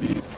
Peace.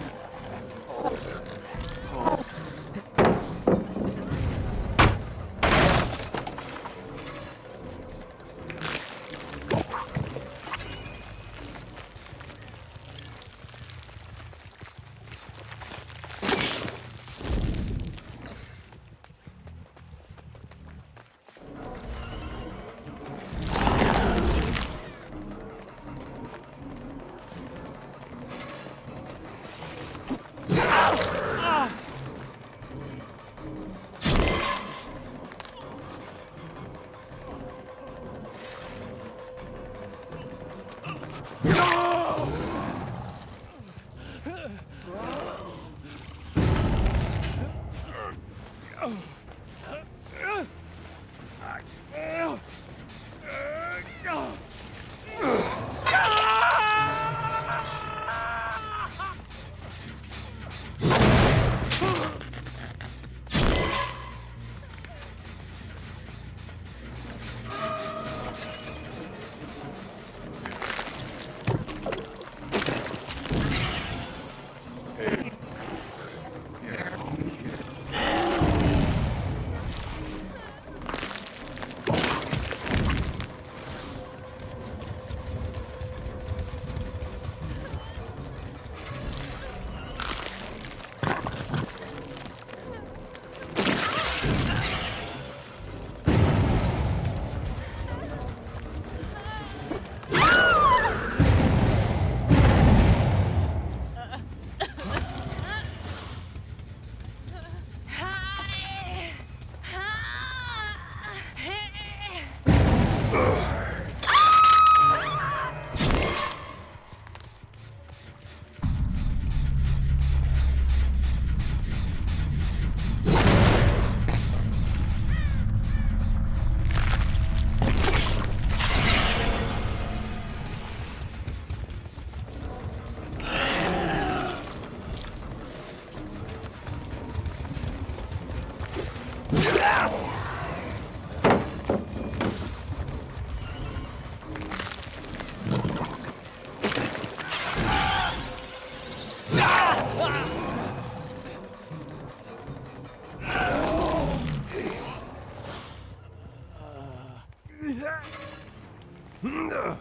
You're gonna see this.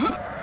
Got some for you.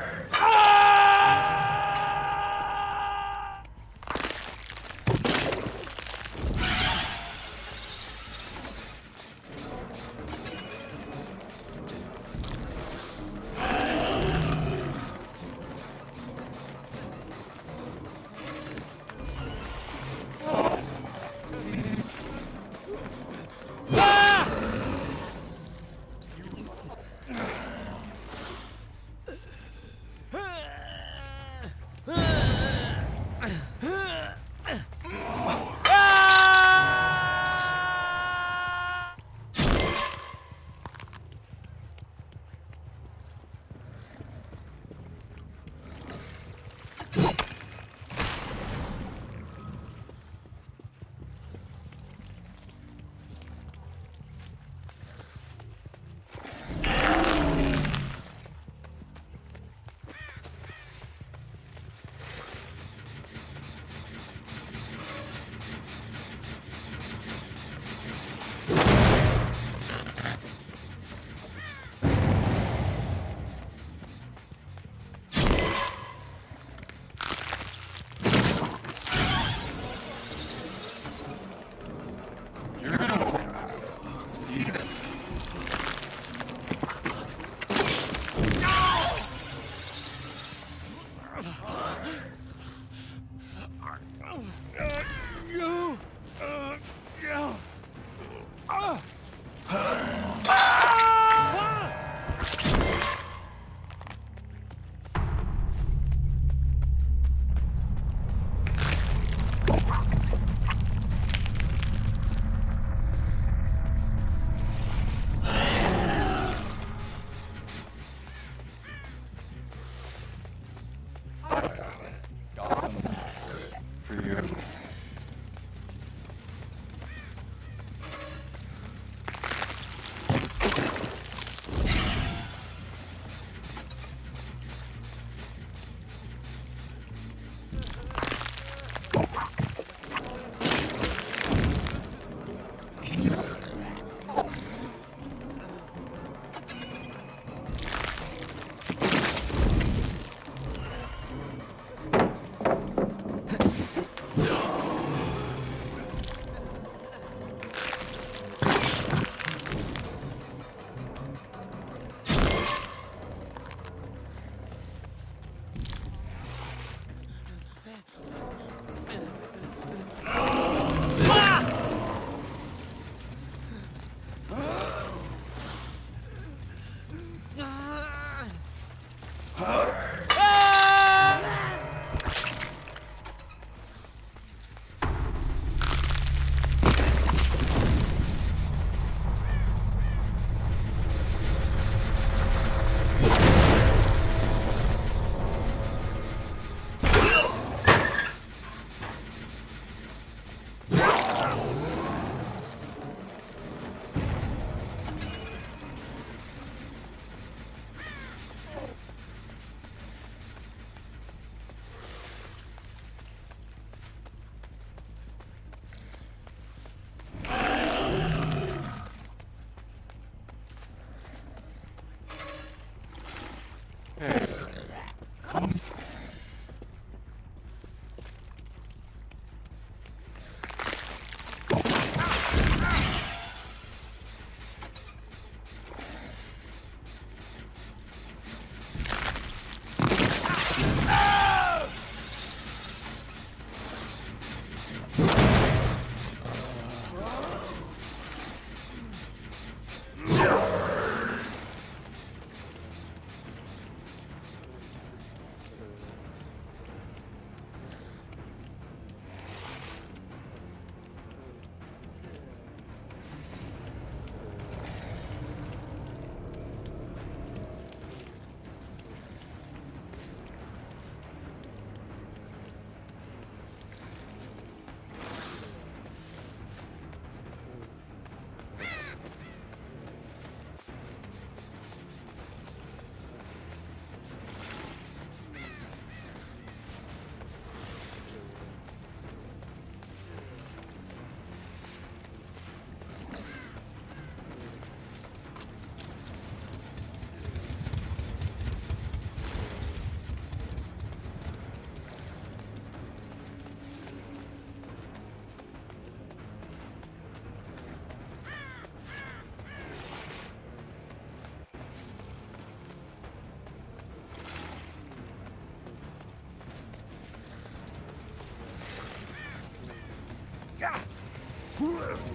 Ah!